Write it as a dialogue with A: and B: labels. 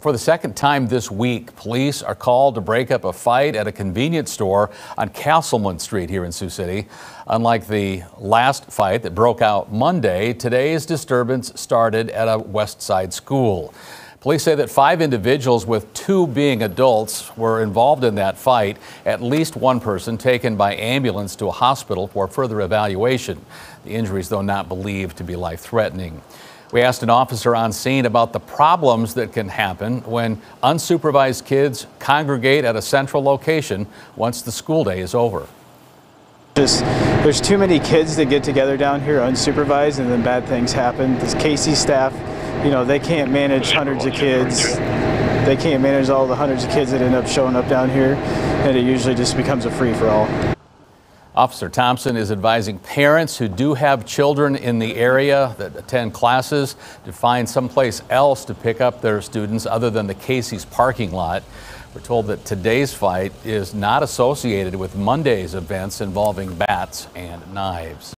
A: For the second time this week, police are called to break up a fight at a convenience store on Casselman Street here in Sioux City. Unlike the last fight that broke out Monday, today's disturbance started at a West Side school. Police say that five individuals, with two being adults, were involved in that fight. At least one person taken by ambulance to a hospital for further evaluation. The injuries, though not believed to be life threatening. We asked an officer on scene about the problems that can happen when unsupervised kids congregate at a central location once the school day is over.
B: Just there's too many kids that get together down here unsupervised and then bad things happen. This Casey staff you know, they can't manage hundreds of kids. They can't manage all the hundreds of kids that end up showing up down here, and it usually just becomes a free-for-all.
A: Officer Thompson is advising parents who do have children in the area that attend classes to find someplace else to pick up their students other than the Casey's parking lot. We're told that today's fight is not associated with Monday's events involving bats and knives.